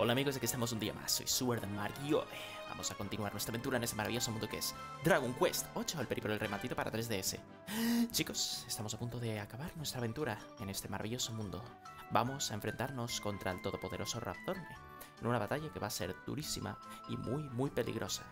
Hola amigos, aquí estamos un día más, soy Sword Mark y hoy vamos a continuar nuestra aventura en ese maravilloso mundo que es Dragon Quest 8, el periplo del rematito para 3DS. Chicos, estamos a punto de acabar nuestra aventura en este maravilloso mundo. Vamos a enfrentarnos contra el todopoderoso Raptorne, en una batalla que va a ser durísima y muy muy peligrosa.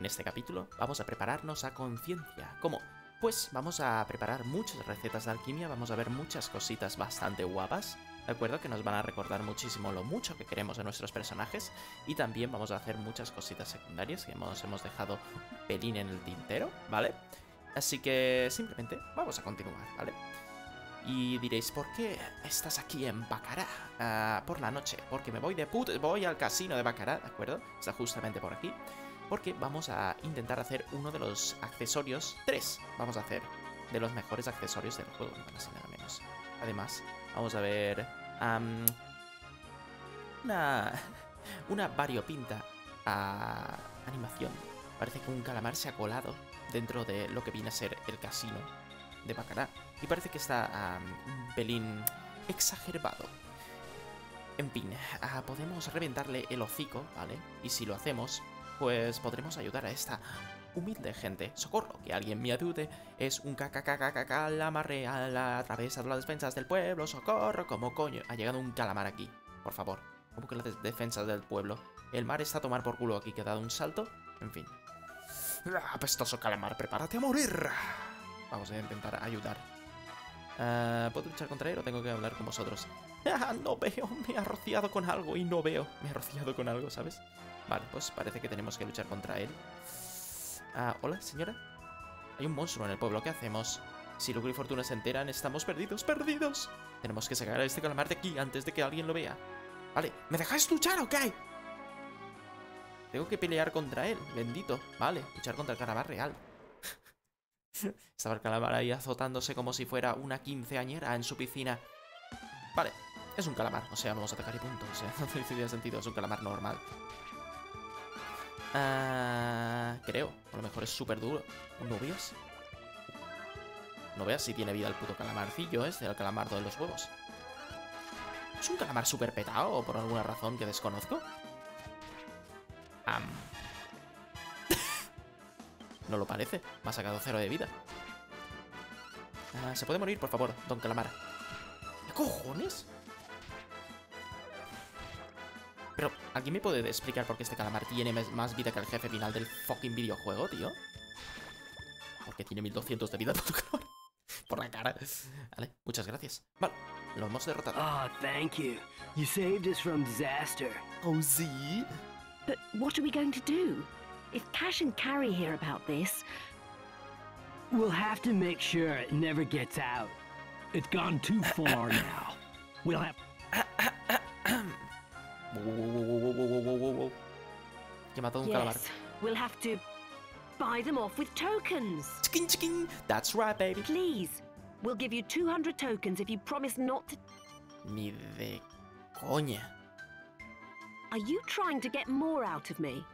En este capítulo vamos a prepararnos a conciencia. ¿Cómo? Pues vamos a preparar muchas recetas de alquimia, vamos a ver muchas cositas bastante guapas ¿de acuerdo? Que nos van a recordar muchísimo lo mucho que queremos de nuestros personajes y también vamos a hacer muchas cositas secundarias que hemos, hemos dejado un pelín en el tintero, ¿vale? Así que simplemente vamos a continuar, ¿vale? Y diréis, ¿por qué estás aquí en Bacará ah, por la noche? Porque me voy de voy al casino de Bacará, ¿de acuerdo? Está justamente por aquí. Porque vamos a intentar hacer uno de los accesorios, tres, vamos a hacer, de los mejores accesorios del juego, nada más y nada menos. Además, vamos a ver una, una variopinta animación. Parece que un calamar se ha colado dentro de lo que viene a ser el casino de Bacará. Y parece que está un pelín exagerado. En fin, ah, podemos reventarle el hocico, ¿vale? Y si lo hacemos, pues podremos ayudar a esta humilde gente. Socorro, que alguien me ayude. Es un calamar real atravesado las defensas del pueblo. Socorro, como coño. Ha llegado un calamar aquí. Por favor. ¿Cómo que las defensas del pueblo? El mar está a tomar por culo aquí, que ha dado un salto. En fin. Apestoso calamar, prepárate a morir. Vamos a intentar ayudar. Ah, ¿Puedo luchar contra él o tengo que hablar con vosotros? Ah, no veo, me ha rociado con algo y no veo. Me ha rociado con algo, ¿sabes? Vale, pues parece que tenemos que luchar contra él. Ah, hola, señora. Hay un monstruo en el pueblo, ¿qué hacemos? Si Lucro y Fortuna se enteran, estamos perdidos, perdidos. Tenemos que sacar a este calamar de aquí antes de que alguien lo vea. Vale, ¿me dejáis luchar o qué? Tengo que pelear contra él, bendito. Vale, luchar contra el calamar real. Estaba el calamar ahí azotándose como si fuera una quinceañera en su piscina. Vale, es un calamar, o sea, vamos a atacar y punto. O sea, no tiene sentido, es un calamar normal. Ah, creo. A lo mejor es súper duro. ¿No veas? No veas si tiene vida el puto calamarcillo este, el calamardo de los huevos. ¿Es un calamar súper petado o por alguna razón que desconozco? no lo parece. Me ha sacado cero de vida. Ah, ¿Se puede morir, por favor, don calamar? ¿Qué cojones? Pero, ¿alguien me puede explicar por qué este calamar tiene más vida que el jefe final del fucking videojuego, tío? Porque tiene 1200 de vida por la cara. Vale, muchas gracias. Vale, lo hemos derrotado. Ah, oh, thank you. You saved us from disaster. Oh, sí. But what are we going to do? If Cash and Carrie hear about this... We'll have to make sure it never gets out. It's gone too far now. We'll have... Que mató un calamar. We'll have to buy them off with tokens. Chicken, chicken. That's right, baby. Please, we'll give you 200 tokens if you promise not to. Ni de coña. Are you trying to get more out of me?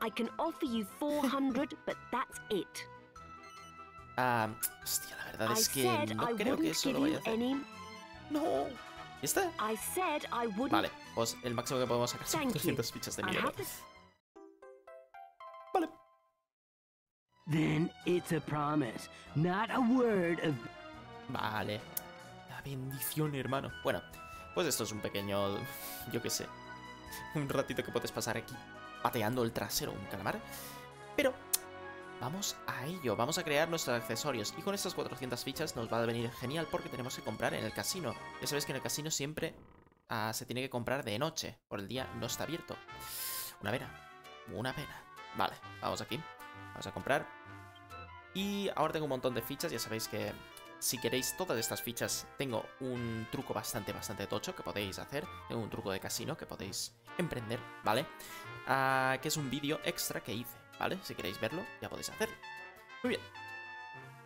I can offer you 400, but that's it. Ah, hostia, la verdad es que no creo que eso lo vaya a hacer. Any... No. ¿Y este? I said I wouldn't... Vale, pues el máximo que podemos sacar son 200 fichas de mierda. Vale. Then it's a promise, not a word of... Vale. La bendición, hermano. Bueno, pues esto es un pequeño... Yo qué sé. Un ratito que puedes pasar aquí pateando el trasero un calamar. Pero Vamos a ello, vamos a crear nuestros accesorios y con estas 400 fichas nos va a venir genial porque tenemos que comprar en el casino. Ya sabéis que en el casino siempre ah, se tiene que comprar de noche, por el día no está abierto. Una pena, una pena. Vale, vamos aquí, vamos a comprar. Y ahora tengo un montón de fichas, ya sabéis que si queréis todas estas fichas tengo un truco bastante, bastante tocho que podéis hacer. Tengo un truco de casino que podéis emprender, ¿vale? Ah, que es un vídeo extra que hice. ¿vale? Si queréis verlo, ya podéis hacerlo. Muy bien.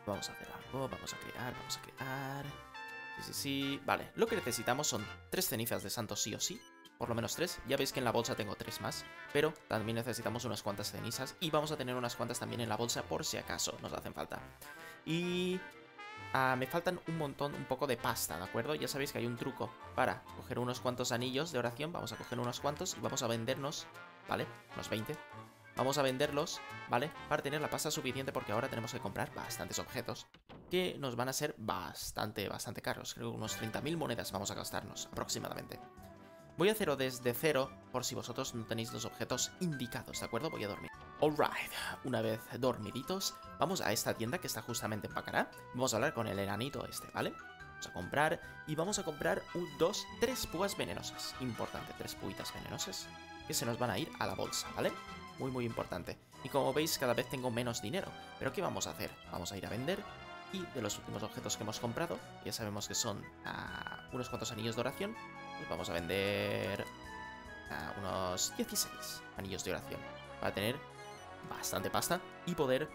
Vamos a hacer algo, vamos a crear, vamos a crear... Sí, sí, sí... Vale, lo que necesitamos son tres cenizas de santo sí o sí. Por lo menos tres. Ya veis que en la bolsa tengo tres más. Pero también necesitamos unas cuantas cenizas. Y vamos a tener unas cuantas también en la bolsa por si acaso nos hacen falta. Y... ah, me faltan un montón, un poco de pasta, ¿de acuerdo? Ya sabéis que hay un truco para coger unos cuantos anillos de oración. Vamos a coger unos cuantos y vamos a vendernos, ¿vale? Unos 20. Vamos a venderlos, ¿vale? Para tener la pasta suficiente porque ahora tenemos que comprar bastantes objetos que nos van a ser bastante, bastante caros. Creo que unos 30.000 monedas vamos a gastarnos aproximadamente. Voy a hacerlo desde cero por si vosotros no tenéis los objetos indicados, ¿de acuerdo? Voy a dormir. Alright, una vez dormiditos, vamos a esta tienda que está justamente en Pacará. Vamos a hablar con el enanito este, ¿vale? Vamos a comprar y vamos a comprar un, dos, tres púas venenosas. Importante, tres puitas venenosas que se nos van a ir a la bolsa, ¿vale? Muy, muy importante. Y como veis, cada vez tengo menos dinero. Pero ¿qué vamos a hacer? Vamos a ir a vender y de los últimos objetos que hemos comprado, ya sabemos que son ah, unos cuantos anillos de oración, pues vamos a vender ah, unos 16 anillos de oración para tener bastante pasta y poder,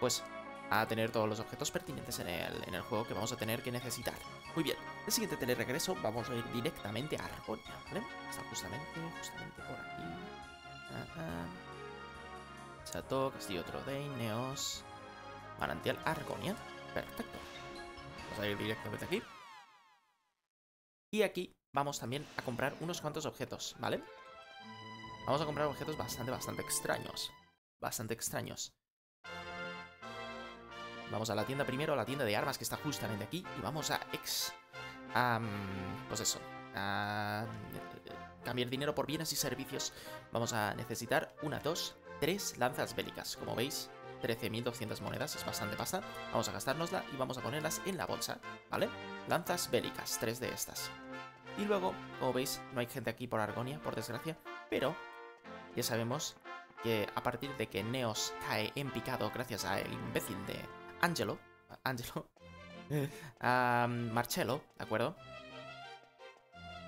pues, a tener todos los objetos pertinentes en el, en el juego que vamos a tener que necesitar. Muy bien, el siguiente teleregreso vamos a ir directamente a Argonia, ¿vale? Está justamente, justamente por aquí. Ah, Chateau, Castillo Trodain, Neos, Manantial Argonia. Perfecto. Vamos a ir directamente aquí. Y aquí vamos también a comprar unos cuantos objetos, ¿vale? Vamos a comprar objetos bastante, bastante extraños. Bastante extraños. Vamos a la tienda primero, a la tienda de armas que está justamente aquí. Y vamos a ex... pues eso. A cambiar dinero por bienes y servicios. Vamos a necesitar una, dos, tres lanzas bélicas. Como veis, 13.200 monedas, es bastante pasta. Vamos a gastárnosla y vamos a ponerlas en la bolsa, ¿vale? Lanzas bélicas, tres de estas. Y luego, como veis, no hay gente aquí por Argonia, por desgracia, pero ya sabemos que a partir de que Neos cae en picado gracias al imbécil de Angelo, Angelo, a Marcello, ¿de acuerdo?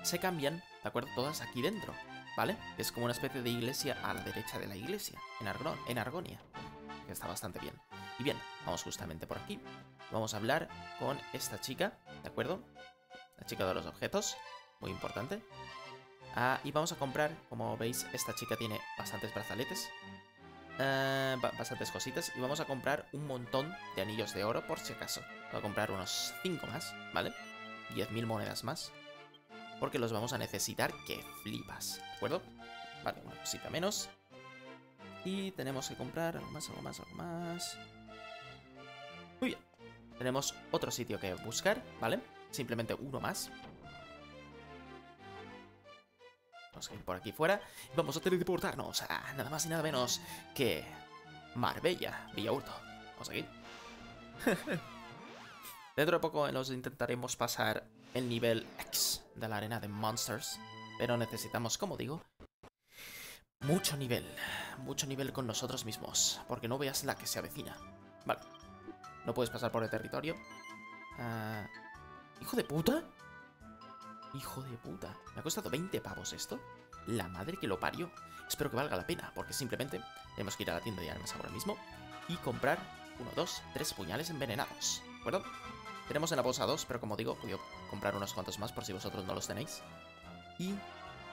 Se cambian, ¿de acuerdo? Todas aquí dentro, ¿vale? Es como una especie de iglesia a la derecha de la iglesia, en, en Argonia está bastante bien. Y bien, vamos justamente por aquí. Vamos a hablar con esta chica, ¿de acuerdo? La chica de los objetos, muy importante. Ah, y vamos a comprar, como veis, esta chica tiene bastantes brazaletes. Eh, bastantes cositas. Y vamos a comprar un montón de anillos de oro, por si acaso. Voy a comprar unos 5 más, ¿vale? 10.000 monedas más. Porque los vamos a necesitar que flipas, ¿de acuerdo? Vale, una cosita menos. Y tenemos que comprar algo más, algo más, algo más. Muy bien. Tenemos otro sitio que buscar, ¿vale? Simplemente uno más. Vamos a ir por aquí fuera. Vamos a teleportarnos a nada más y nada menos que Marbella, Hurto. Vamos aquí. Dentro de poco nos intentaremos pasar el nivel X de la arena de Monsters. Pero necesitamos, como digo, mucho nivel, mucho nivel con nosotros mismos, porque no veas la que se avecina. Vale, no puedes pasar por el territorio. Ah, ¿Hijo de puta? Hijo de puta. ¿Me ha costado 20 pavos esto? La madre que lo parió. Espero que valga la pena, porque simplemente tenemos que ir a la tienda de armas ahora mismo y comprar uno, dos, tres puñales envenenados. ¿De acuerdo? Tenemos en la bolsa dos, pero como digo, a comprar unos cuantos más por si vosotros no los tenéis. Y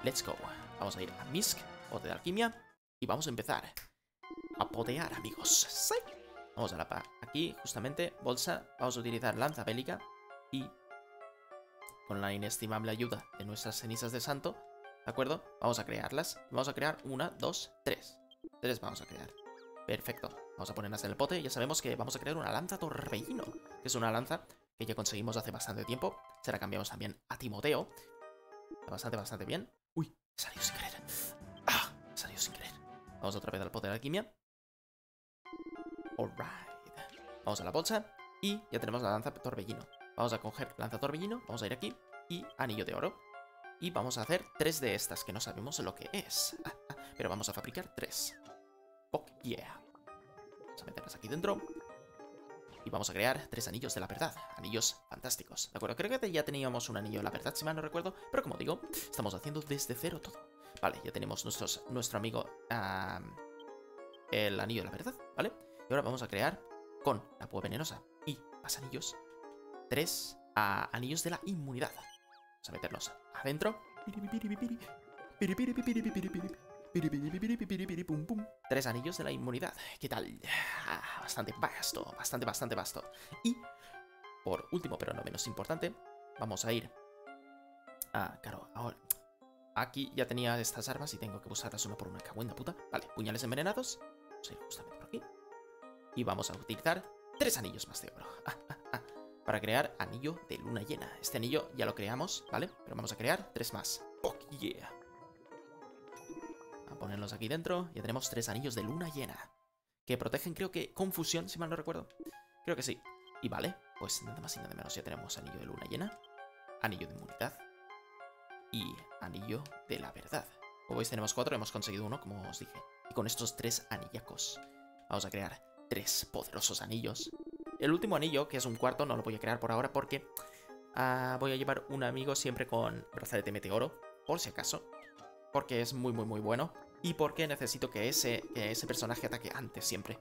let's go. Vamos a ir a Misk pote de alquimia. Y vamos a empezar a potear, amigos. ¡Sí! Vamos a la pa. Aquí, justamente, bolsa. Vamos a utilizar lanza bélica. Y con la inestimable ayuda de nuestras cenizas de santo, ¿de acuerdo? Vamos a crearlas. Vamos a crear una, dos, tres. Tres vamos a crear. Perfecto. Vamos a ponerlas en el pote. Ya sabemos que vamos a crear una lanza torbellino, que es una lanza que ya conseguimos hace bastante tiempo. Se la cambiamos también a Timoteo. bastante, bastante bien. Uy, salió sin querer. Vamos otra vez al poder de alquimia. Alright. Vamos a la bolsa. Y ya tenemos la lanza torbellino. Vamos a coger lanza torbellino. Vamos a ir aquí. Y anillo de oro. Y vamos a hacer tres de estas que no sabemos lo que es. Pero vamos a fabricar tres. Oh, yeah. Vamos a meterlas aquí dentro. Y vamos a crear tres anillos de la verdad. Anillos fantásticos. ¿De acuerdo? Creo que ya teníamos un anillo de la verdad, si mal no recuerdo. Pero como digo, estamos haciendo desde cero todo. Vale, ya tenemos nuestros, nuestro amigo el anillo de la verdad, ¿vale? Y ahora vamos a crear con la púa venenosa y más anillos, tres anillos de la inmunidad. Vamos a meternos adentro. Tres anillos de la inmunidad. ¿Qué tal? bastante vasto, bastante, bastante vasto. Y por último, pero no menos importante, vamos a ir Ah, claro, ahora... Aquí ya tenía estas armas y tengo que usarlas una por una. Cagüenda puta. Vale, puñales envenenados. Vamos a ir justamente por aquí. Y vamos a utilizar tres anillos más de oro. Para crear anillo de luna llena. Este anillo ya lo creamos, ¿vale? Pero vamos a crear tres más. ¡Oh, yeah! A ponerlos aquí dentro. Ya tenemos tres anillos de luna llena. Que protegen, creo que, confusión, si mal no recuerdo. Creo que sí. Y vale, pues nada más y nada menos. Ya tenemos anillo de luna llena. Anillo de inmunidad y Anillo de la Verdad. Como veis tenemos cuatro, hemos conseguido uno, como os dije. Y con estos tres anillacos vamos a crear tres poderosos anillos. El último anillo, que es un cuarto, no lo voy a crear por ahora porque ah, voy a llevar un amigo siempre con brazalete meteoro, por si acaso. Porque es muy, muy, muy bueno. Y porque necesito que ese, ese personaje ataque antes siempre.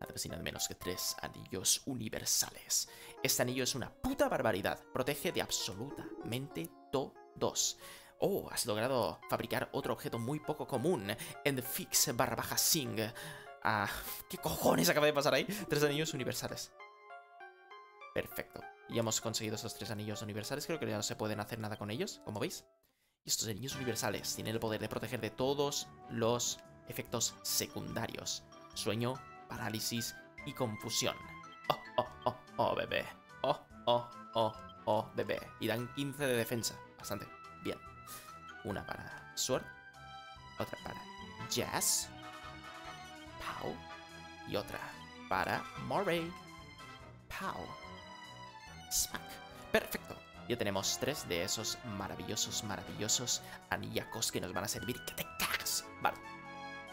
Nada más nada menos que tres anillos universales. Este anillo es una puta barbaridad. Protege de absolutamente todo 2. Oh, has logrado fabricar otro objeto muy poco común. En fix barra baja sing. Ah, ¿qué cojones acaba de pasar ahí? Tres anillos universales. Perfecto. Y hemos conseguido esos tres anillos universales. Creo que ya no se pueden hacer nada con ellos, como veis. Y estos anillos universales tienen el poder de proteger de todos los efectos secundarios. Sueño, parálisis y confusión. Oh, oh, oh, oh, bebé. Oh, oh, oh, oh, bebé. Y dan 15 de defensa bastante bien. Una para Sword, otra para Jazz, Pau y otra para Moray, Pau, Smack. Perfecto. Ya tenemos tres de esos maravillosos, maravillosos anillacos que nos van a servir. ¡Que te cagas! Vale.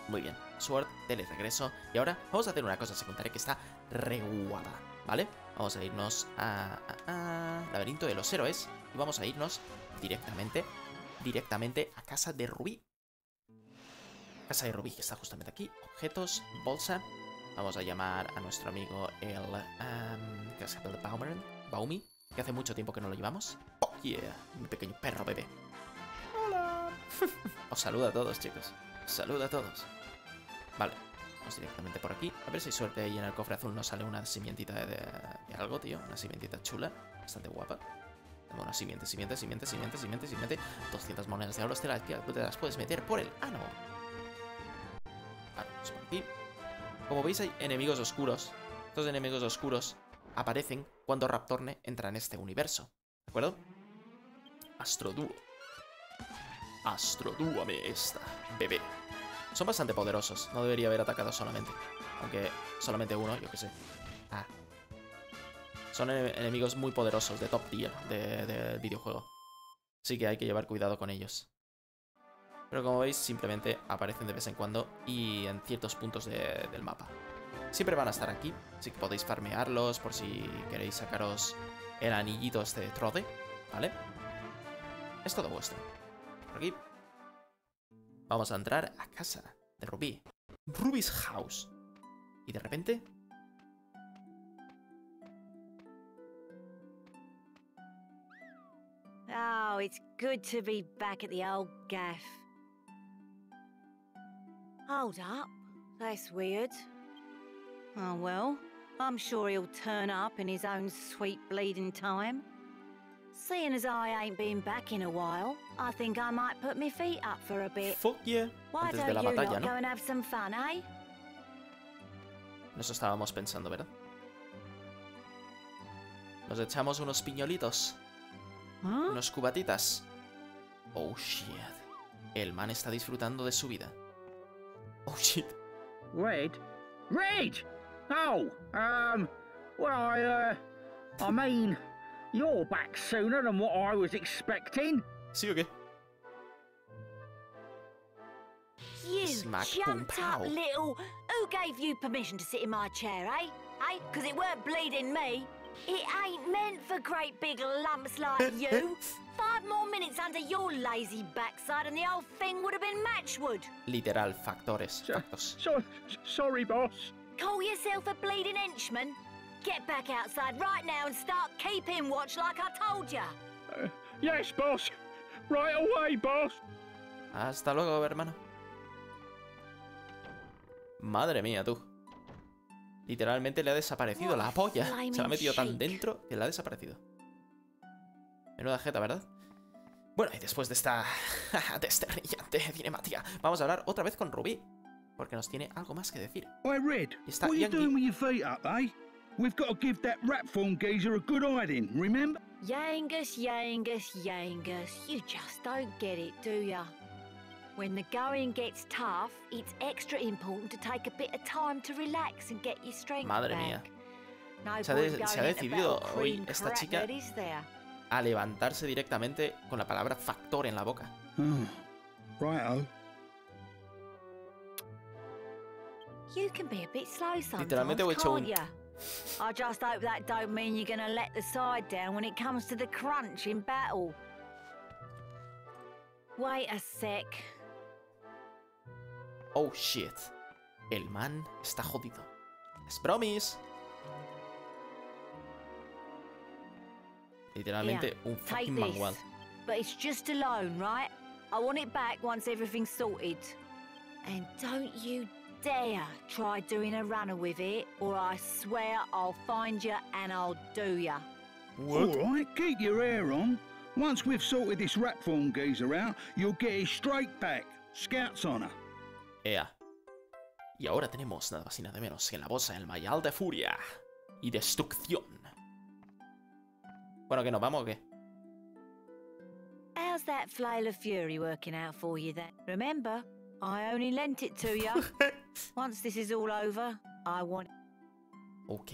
Muy bien. Sword, tele regreso. Y ahora vamos a hacer una cosa secundaria que está reguada, ¿vale? Vamos a irnos a, a, a Laberinto de los Héroes y vamos a irnos directamente, directamente a casa de Rubí. Casa de Rubí, que está justamente aquí. Objetos, bolsa. Vamos a llamar a nuestro amigo el... Um, ¿Qué llama? Baumi. Que hace mucho tiempo que no lo llevamos. Oh, yeah. Mi pequeño perro bebé. Hola. Os saluda a todos, chicos. Os saluda a todos. Vale. Vamos directamente por aquí. A ver si hay suerte y en el cofre azul nos sale una simientita de, de algo, tío. Una simientita chula. Bastante guapa. Bueno, simiente, simiente, simiente, simiente, simiente, simiente. 200 monedas de oro te las, te las puedes meter por el ano. Vale, vamos por aquí. Como veis hay enemigos oscuros. Estos enemigos oscuros aparecen cuando Raptorne entra en este universo. ¿De acuerdo? Astrodúo. Astrodúame esta, bebé. Son bastante poderosos. No debería haber atacado solamente. Aunque solamente uno, yo que sé. Ah, son enemigos muy poderosos, de top tier del de videojuego. Así que hay que llevar cuidado con ellos. Pero como veis, simplemente aparecen de vez en cuando y en ciertos puntos del mapa. Siempre van a estar aquí, así que podéis farmearlos por si queréis sacaros el anillito este de Trode, ¿vale? Es todo vuestro. Por aquí. Vamos a entrar a casa de Ruby. Ruby's House. Y de repente Oh, it's good to be back at the old gaff. Hold up. That's weird. Oh well, I'm sure he'll turn up in his own sweet bleeding time. Seeing as I ain't been back in a while, I think I might put my feet up for a bit. Fuck yeah. Why Antes don't de la you batalla, ¿no? go and have some fun, eh? Eso estábamos pensando, ¿verdad? Nos echamos unos piñolitos. Huh? Unos cubatitas. Oh shit. El man está disfrutando de su vida. Oh shit. Red? Red! Oh, um, well, I, uh, I mean, you're back sooner than what I was expecting. See you again. You Smack, boom, jumped up little. Who gave you permission to sit in my chair, eh? Eh? Because it weren't bleeding me. It ain't meant for great big lumps like you. Five more minutes under your lazy backside and the whole thing would have been matchwood. Literal, factores, So- factos. So, s- sorry, boss. Call yourself a bleeding henchman? Get back outside right now and start keeping watch like I told ya. Uh, yes, boss. Right away, boss. Hasta luego, hermano. Madre mía, tú. Literalmente le ha desaparecido la polla. Se la ha metido tan dentro que le ha desaparecido. Menuda jeta, ¿verdad? Bueno, y después de esta desternillante cinemática, vamos a hablar otra vez con Rubí. Porque nos tiene algo más que decir. Hey, Red, Está what are you doing with your feet up, eh? We've got to give that rat form geezer a good hiding, remember? Yangus, Yangus, Yangus, you just don't get it, do ya? When the going gets tough, it's extra important to take a bit of time to relax and get your strength Madre back. mía. No Se ha point de- se ha decidido hoy esta chica- that is there. A levantarse directamente con la palabra factor en la boca. Oh, righto. You can be a bit slow sometimes, Literalmente he hecho can't un- ya? I just hope that don't mean you're gonna let the side down when it comes to the crunch in battle. Wait a sec. Oh shit. El man está jodido. Es bromis. Literalmente un Take this. mangual. But it's just a loan, right? I want it back once everything's sorted. And don't you dare try doing a runner with it, or I swear I'll find you and I'll do ya. All right, keep your hair on. Once we've sorted this rat form geezer out, you'll get his straight back. Scout's honour. Ea. Y ahora tenemos nada más y nada menos que en la bolsa el mayal de furia y destrucción. Bueno, que nos vamos o qué? How's that flail of fury working out for you then? Remember, I only lent it to you. Once this is all over, I want. Ok.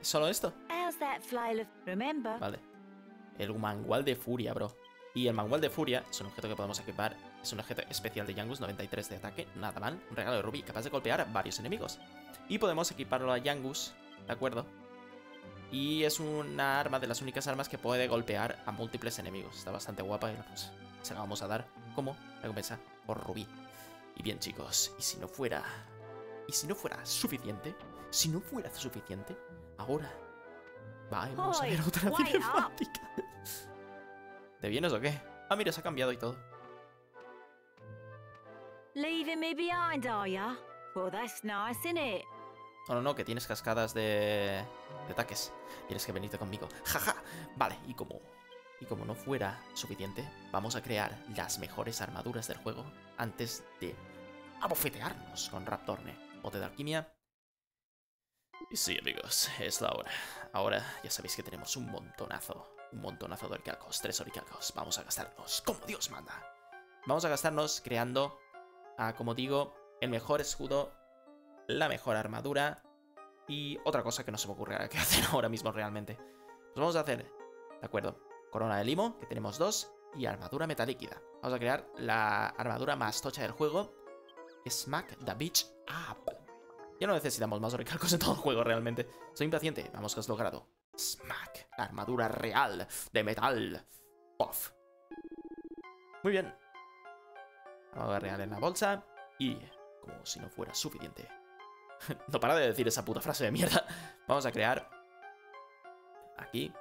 ¿Es solo esto? How's that flail of. Remember, Vale. El mangual de furia, bro. Y el mangual de furia es un objeto que podemos equipar. Es un objeto especial de Yangus 93 de ataque. Nada mal. Un regalo de Ruby capaz de golpear a varios enemigos. Y podemos equiparlo a Yangus. ¿De acuerdo? Y es una arma de las únicas armas que puede golpear a múltiples enemigos. Está bastante guapa y pues, se la vamos a dar como recompensa por Rubí. Y bien, chicos, y si no fuera. Y si no fuera suficiente. Si no fuera suficiente. Ahora. Vamos a ver otra cinemática. ¿Te vienes o qué? Ah, mira, se ha cambiado y todo. leaving me behind, are ya? Well, that's nice, isn't it? No, no, no, que tienes cascadas de, de ataques. Tienes que venirte conmigo. Jaja. Vale, y como, y como no fuera suficiente, vamos a crear las mejores armaduras del juego antes de abofetearnos con Raptorne. Bote de alquimia. Y sí, amigos, es la hora. Ahora ya sabéis que tenemos un montonazo, un montonazo de oricalcos, tres oricalcos. Vamos a gastarnos como Dios manda. Vamos a gastarnos creando, ah, como digo, el mejor escudo la mejor armadura y otra cosa que no se me ocurre qué hacer ahora mismo realmente. Pues vamos a hacer, de acuerdo, corona de limo, que tenemos dos, y armadura metalíquida. Vamos a crear la armadura más tocha del juego, Smack the Bitch Up. Ya no necesitamos más oricalcos en todo el juego realmente. Soy impaciente, vamos que has logrado. Smack, la armadura real de metal. Off. Muy bien. Vamos a real en la bolsa y, como si no fuera suficiente, no para de decir esa puta frase de mierda. Vamos a crear. Aquí.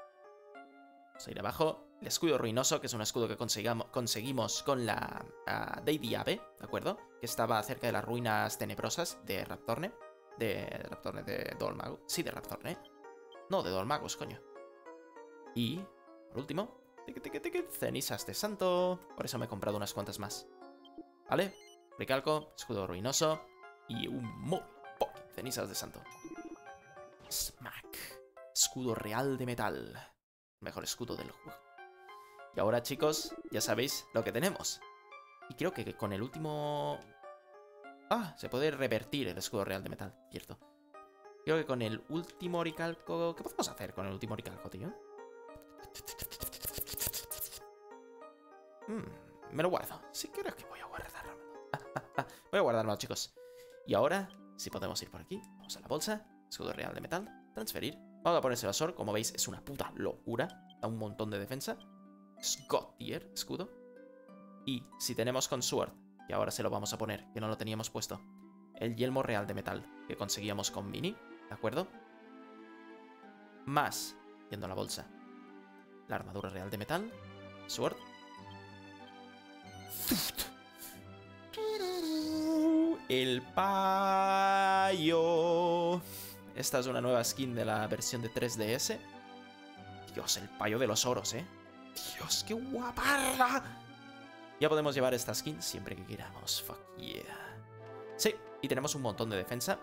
Vamos a ir abajo. El escudo ruinoso, que es un escudo que conseguimos con la ah, Lady Ave, ¿de acuerdo? Que estaba cerca de las ruinas tenebrosas de Raptorne. De Raptorne de Dolmagus. Sí, de Raptorne. No, de Dolmagus, coño. Y, por último, cenizas de santo. Por eso me he comprado unas cuantas más. ¿Vale? Recalco, escudo ruinoso y un fucking cenizas de santo. Smack. Escudo real de metal. Mejor escudo del juego. Y ahora, chicos, ya sabéis lo que tenemos. Y creo que con el último... Ah, se puede revertir el escudo real de metal, cierto. Creo que con el último oricalco... ¿Qué podemos hacer con el último oricalco, tío? Mm, me lo guardo. Sí, creo que voy a guardarlo. voy a guardarlo, chicos. Y ahora, si podemos ir por aquí, vamos a la bolsa, escudo real de metal, transferir. Vamos a poner ese vasor, como veis es una puta locura, da un montón de defensa. Scott tier, escudo. Y si tenemos con Sword, que ahora se lo vamos a poner, que no lo teníamos puesto, el yelmo real de metal que conseguíamos con Mini, ¿de acuerdo? Más, yendo a la bolsa, la armadura real de metal, Sword. El payo. Esta es una nueva skin de la versión de 3DS. Dios, el payo de los oros, ¿eh? Dios, qué guaparda. Ya podemos llevar esta skin siempre que queramos. Fuck yeah. Sí, y tenemos un montón de defensa.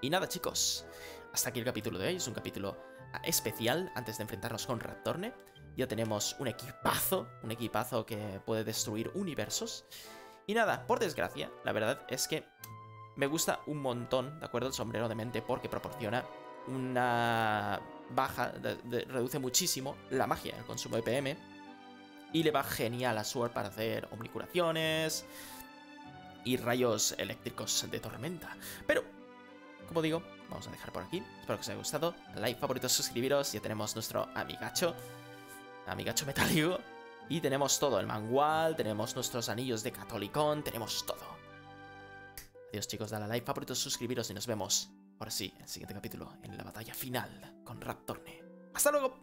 Y nada, chicos. Hasta aquí el capítulo de hoy. Es un capítulo ah, especial antes de enfrentarnos con Raptorne. Ya tenemos un equipazo, un equipazo que puede destruir universos. Y nada, por desgracia, la verdad es que me gusta un montón, ¿de acuerdo? El sombrero de mente porque proporciona una baja, reduce muchísimo la magia, el consumo de PM. Y le va genial a Sword para hacer omnicuraciones y rayos eléctricos de tormenta. Pero, como digo, vamos a dejar por aquí. Espero que os haya gustado. Like, favorito, suscribiros. Ya tenemos nuestro amigacho. Amigacho metálico. Y tenemos todo, el manual, tenemos nuestros anillos de Catolicón, tenemos todo. Adiós chicos, dale a like, favorito, suscribiros y nos vemos, ahora sí, en el siguiente capítulo, en la batalla final con Raptorne. ¡Hasta luego!